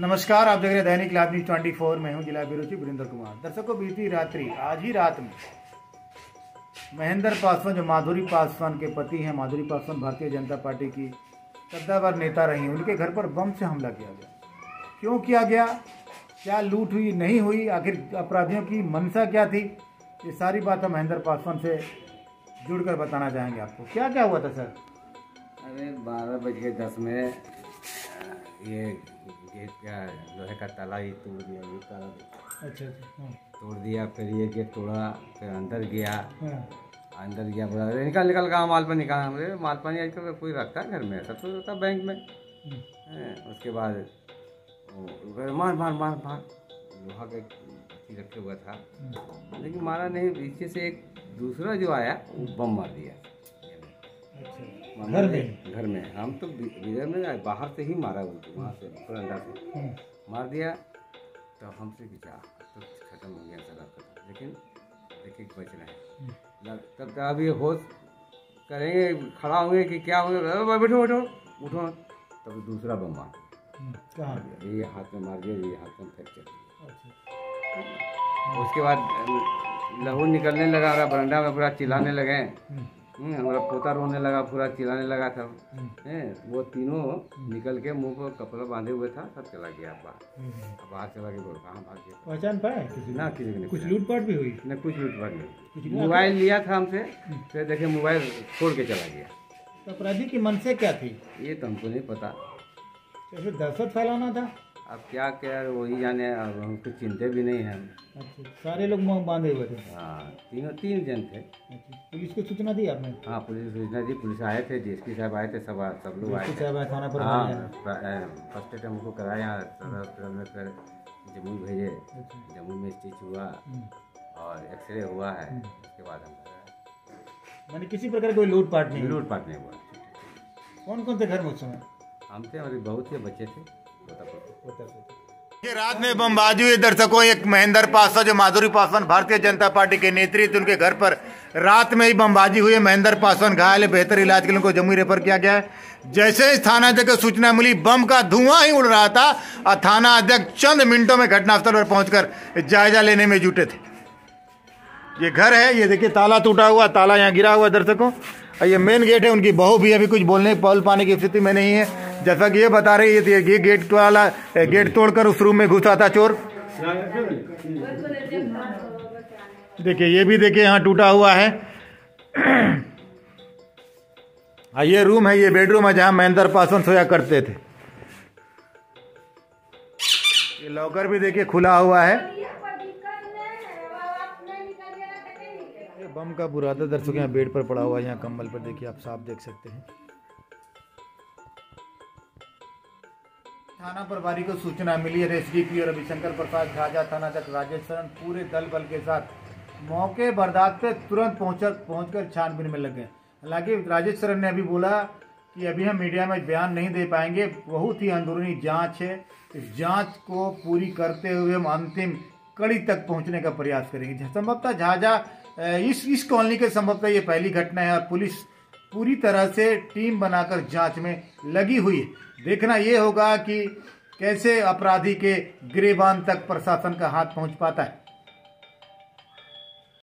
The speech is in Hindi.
नमस्कार, आप देख रहे हैं दैनिक लाभ न्यूज़ ट्वेंटी फोर। में हूँ जिला ब्यूरो वीरेंद्र कुमार। दर्शकों, बीती रात्रि, आज ही रात में महेंद्र पासवान, जो माधुरी पासवान के पति हैं, माधुरी पासवान भारतीय जनता पार्टी की सद्दावर नेता रही उनके घर पर बम से हमला किया गया। क्यों किया गया? क्या लूट हुई, नहीं हुई? आखिर अपराधियों की मंशा क्या थी? ये सारी बात हम महेंद्र पासवान से जुड़कर बताना चाहेंगे आपको। क्या क्या हुआ था, सर? अरे, बारह बज के दस में ये गेट का लोहे का ताला ही तोड़ दिया ये ताला अच्छा अच्छा तोड़ दिया फिर ये गेट तोड़ा फिर अंदर गया। हाँ। अंदर गया बोला अरे निकल निकल कहाँ माल पानी निकाल? अरे माल पानी आजकल कोई रखता है घर में सब तो रहता बैंक में। उसके बाद मार मार मार मार। लोहा का रखे हुआ था। लेकिन मारा नहीं पीछे से एक दूसरा जो आया वो बम मार दिया। घर में? घर में। हम तो बि- में बाहर से ही मारा उनको वहाँ से बरंडा से। मार दिया तो हमसे क्या तो खत्म हो गया सारा खत्म। लेकिन देखिए बच रहे हैं। तब तक अभी होश करेंगे खड़ा होंगे कि क्या होंगे बैठो बैठो उठो। तब दूसरा बम मार। कहाँ? ये हाथ में मार दिया ये हाथ में फ्रैक्चर। अच्छा। उसके बाद लहू निकलने लगा हमारा बरंडा में पूरा चिल्लाने लगे। हम्म, हमारा पोता रोने लगा पूरा चिल्लाने लगा था। हैं, वो तीनों निकल के मुँह पर कपड़ा बांधे हुए था सब चला गया बाहर। बाहर चला गया बोल कहाँ भाग गया। पहचान पाए किसी ना किसी नहीं कुछ लूटपाट भी हुई? न कुछ लूटपाट नहीं? मोबाइल लिया था हमसे फिर देखे मोबाइल छोड़ के चला गया। तो अपराधी की मनसे क्या थी? ये तो हमको नहीं पता। कैसे दहशत फैलाना था? अब क्या क्या वही जाने अब हमको चिंते भी नहीं है। अच्छा सारे लोग बांधे हुए थे हाँ तीनों तीन जन थे। अच्छा पुलिस को सूचना दी आपने? हाँ पुलिस को सूचना दी पुलिस आए थे डीएसपी साहब आए थे सब सब लोग आए थे। थाना पर हाँ फ़र्स्ट एड हमको कराया में फिर जम्मू भेजे। अच्छा। जम्मू में स्टिच हुआ हम्म। और एक्सरे हुआ है उसके बाद हम मैंने किसी प्रकार कोई लूटपाट नहीं। लूटपाट नहीं हुआ। कौन कौन थे घर में उस समय? हम थे हमारे बहुत से बच्चे थे। पोता पोती ये रात में बमबाजी हुई दर्शकों एक महेंद्र पासवान, जो माधुरी पासवान भारतीय जनता पार्टी के नेतृत्व उनके घर पर रात में ही बमबाजी हुई, महेंद्र पासवान घायल है बेहतर इलाज के लिए उनको जमुई रेफर किया गया। है जैसे ही थाना अध्यक्ष को सूचना मिली, बम का धुआँ ही उड़ रहा था, और थाना अध्यक्ष चंद मिनटों में घटनास्थल पर पहुंचकर जायजा लेने में जुटे थे। ये घर है, ये देखिए, ताला टूटा हुआ, ताला यहाँ गिरा हुआ दर्शकों। और ये मेन गेट है, उनकी बहू भी अभी कुछ बोलने पौल पाने की स्थिति में नहीं है। जैसा कि ये बता रही है, ये गेट वाला गेट तोड़कर उस रूम में घुसा था चोर। देखिए, ये भी देखिए, यहाँ टूटा हुआ है। हाँ ये रूम है, ये बेडरूम है, जहाँ महेंद्र पासवान सोया करते थे। ये लॉकर भी देखिए, खुला हुआ है। बम का बुरादा दर्शक, यहाँ बेड पर पड़ा हुआ है, यहाँ कंबल पर देखिए, आप साफ़ देख सकते हैं। थाना प्रभारी को सूचना मिली है एसडीपी और रविशंकर प्रसाद झाझा थाना तक राजेश शरण पूरे दल बल के साथ मौके बर्दाश्त पे तुरंत पहुँच पहुंचकर छानबीन में लग गए। हालाँकि राजेश शरण ने अभी बोला कि अभी हम मीडिया में बयान नहीं दे पाएँगे। बहुत ही अंदरूनी जाँच है। इस जाँच को पूरी करते हुए हम अंतिम कड़ी तक पहुँचने का प्रयास करेंगे। संभवतः झाझा इस इस कॉलोनी के संभवतः ये पहली घटना है और पुलिस पूरी तरह से टीम बनाकर जाँच में लगी हुई है। देखना यह होगा कि कैसे अपराधी के गिरेबान तक प्रशासन का हाथ पहुँच पाता है।